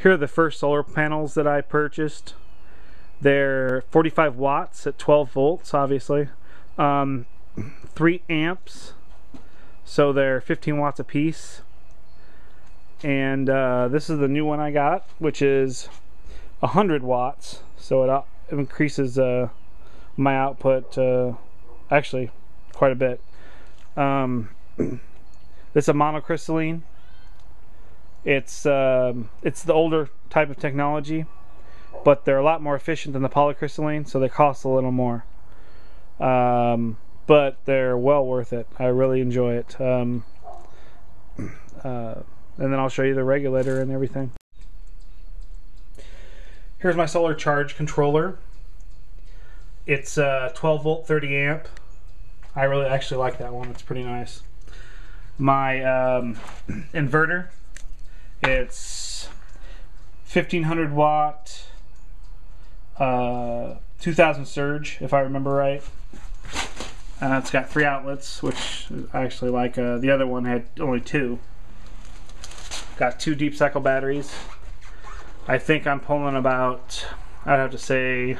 Here are the first solar panels that I purchased. They're 45 watts at 12 volts, obviously. Um, 3 amps, so they're 15 watts a piece. And uh, this is the new one I got, which is 100 watts, so it, increases uh, my output uh, actually quite a bit. Um, this is a monocrystalline it's um, it's the older type of technology, but they're a lot more efficient than the polycrystalline, so they cost a little more. Um, but they're well worth it. I really enjoy it. Um, uh, and then I'll show you the regulator and everything. Here's my solar charge controller. It's uh, 12 volt 30 amp. I really actually like that one. It's pretty nice. My um, inverter it's 1500 watt, uh, 2000 surge, if I remember right. Uh, it's got three outlets, which I actually like. Uh, the other one had only two. Got two deep cycle batteries. I think I'm pulling about, I'd have to say,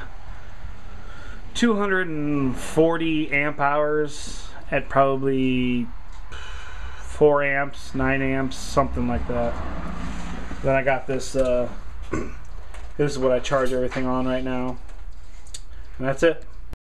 240 amp hours at probably 4 amps, 9 amps, something like that. Then I got this, uh, this is what I charge everything on right now. And that's it.